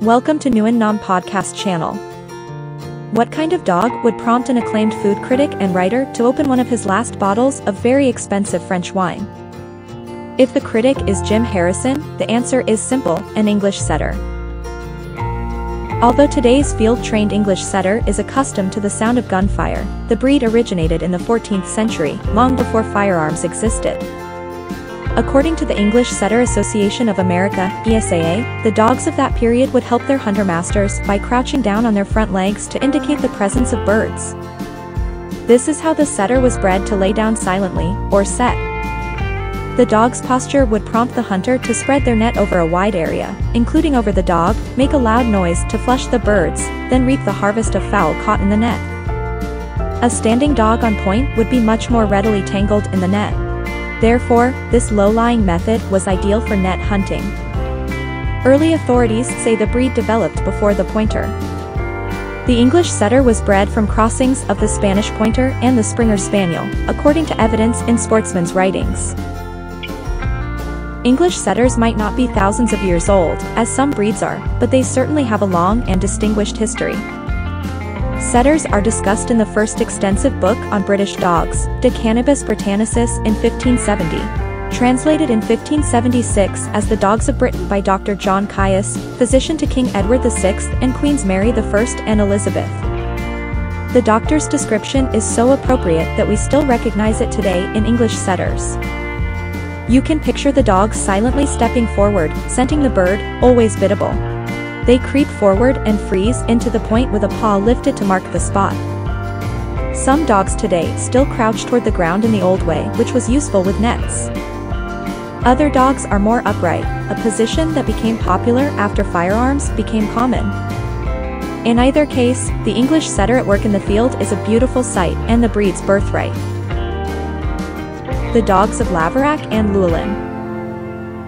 Welcome to Nu and Nam Podcast channel. What kind of dog would prompt an acclaimed food critic and writer to open one of his last bottles of very expensive French wine? If the critic is Jim Harrison, the answer is simple, an English setter. Although today's field-trained English setter is accustomed to the sound of gunfire, the breed originated in the 14th century, long before firearms existed. According to the English Setter Association of America, ESAA, the dogs of that period would help their hunter masters by crouching down on their front legs to indicate the presence of birds. This is how the setter was bred to lay down silently, or set. The dog's posture would prompt the hunter to spread their net over a wide area, including over the dog, make a loud noise to flush the birds, then reap the harvest of fowl caught in the net. A standing dog on point would be much more readily tangled in the net. Therefore, this low-lying method was ideal for net hunting. Early authorities say the breed developed before the pointer. The English setter was bred from crossings of the Spanish pointer and the Springer Spaniel, according to evidence in sportsmen's writings. English setters might not be thousands of years old, as some breeds are, but they certainly have a long and distinguished history. Setters are discussed in the first extensive book on British dogs, De Canibus Britannicus in 1570. Translated in 1576 as The Dogs of Britain by Dr. John Caius, physician to King Edward VI and Queens Mary I and Elizabeth. The doctor's description is so appropriate that we still recognize it today in English setters. You can picture the dog silently stepping forward, scenting the bird, always biddable. They creep forward and freeze into the point with a paw lifted to mark the spot. Some dogs today still crouch toward the ground in the old way which was useful with nets. Other dogs are more upright, a position that became popular after firearms became common. In either case, the English setter at work in the field is a beautiful sight and the breed's birthright. The dogs of Laverack and Llewellin.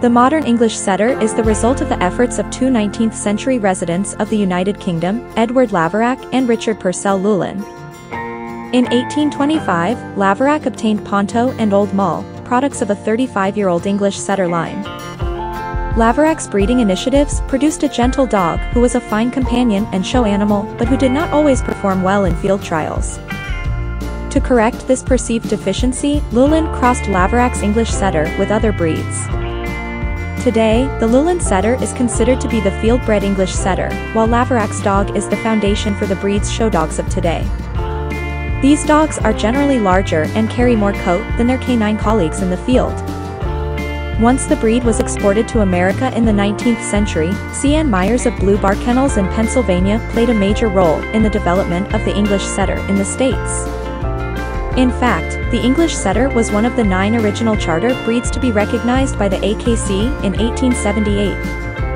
The modern English setter is the result of the efforts of two 19th-century residents of the United Kingdom, Edward Laverack and Richard Purcell Llewellin. In 1825, Laverack obtained Ponto and Old Mull, products of a 35-year-old English setter line. Laverack's breeding initiatives produced a gentle dog who was a fine companion and show animal but who did not always perform well in field trials. To correct this perceived deficiency, Llewellin crossed Laverack's English setter with other breeds. Today, the Llewellin setter is considered to be the field-bred English setter, while Laverack's dog is the foundation for the breed's show dogs of today. These dogs are generally larger and carry more coat than their canine colleagues in the field. Once the breed was exported to America in the 19th century, C.N. Myers of Blue Bar Kennels in Pennsylvania played a major role in the development of the English setter in the States. In fact, the English setter was one of the nine original charter breeds to be recognized by the AKC in 1878.